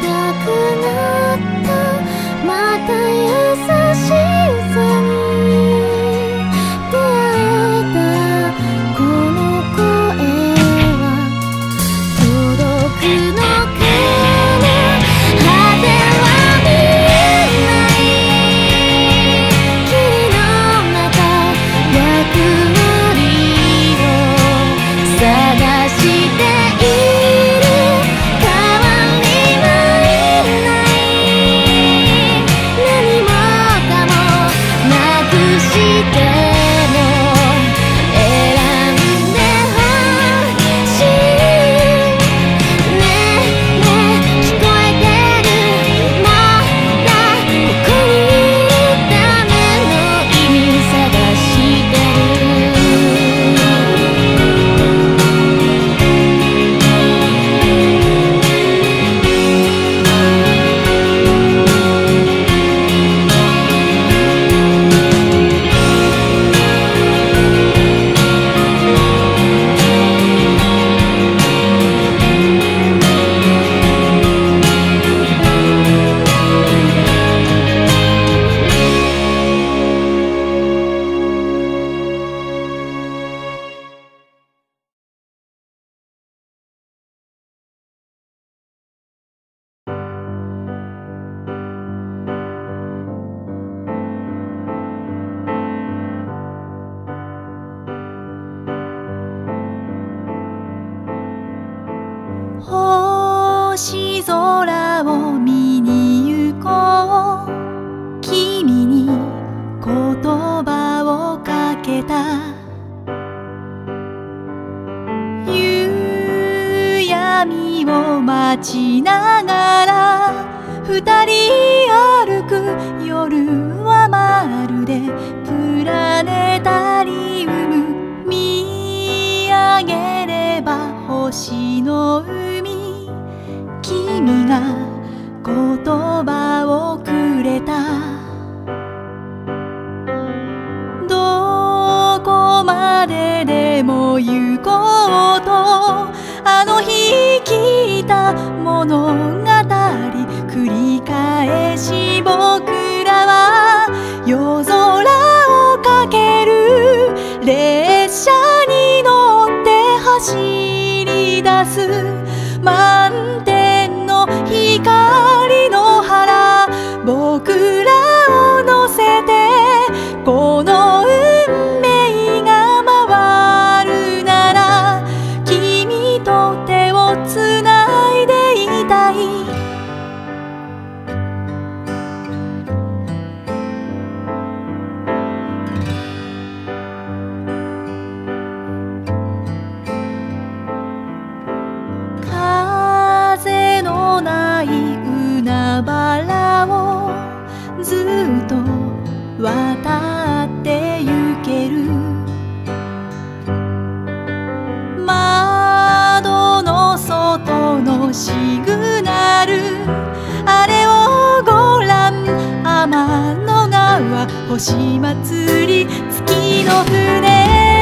的歌。立ちながら二人歩く夜はまるでプラネタリウム見上げれば星の海。君が言葉をくれた。どこまででも行こうと物語繰り返し僕らは夜空をかける列車に乗って走り出す。満天い海原をずっと渡って行ける。窓の外のシグナル。あれをご覧天の川星祭り月の船。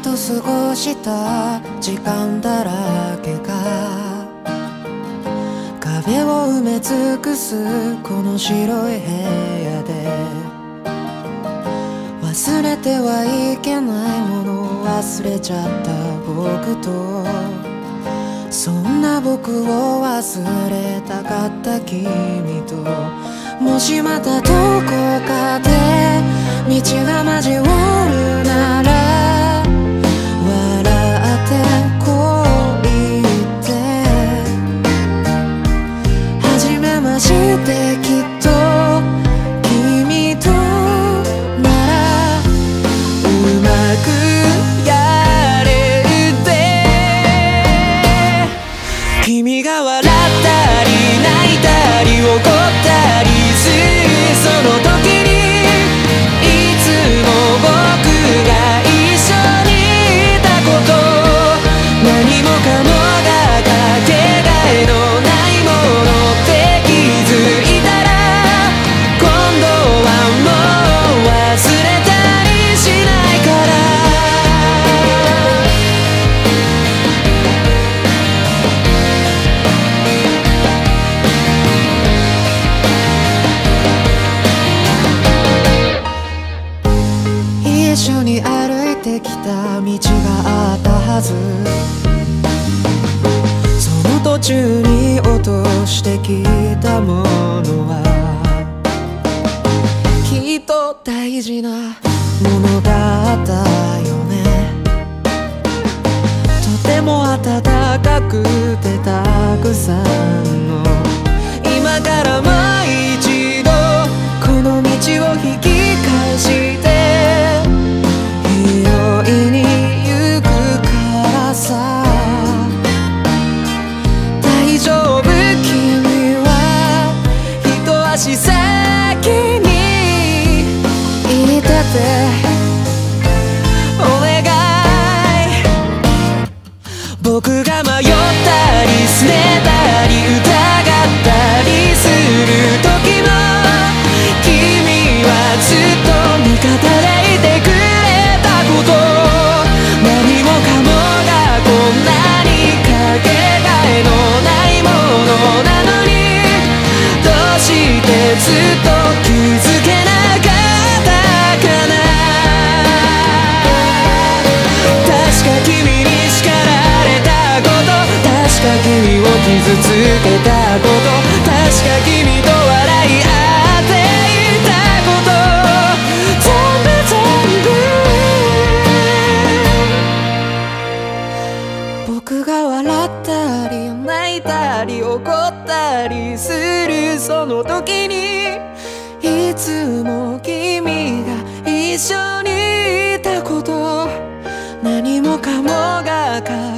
と過ごした時間だらけが壁を埋め尽くすこの白い部屋で。忘れてはいけないものを忘れちゃった僕と。そんな僕を忘れたかった君と。もしまたどこかで道が交わずその途中に落としてきたものはきっと大事なものだったよね。とても暖かくてたくさん。か君を傷つけたこと。確か君と笑い合っていたこと。全部全部僕が笑ったり泣いたり怒ったりするその時にいつも君が一緒にいたこと。何もかもが変わ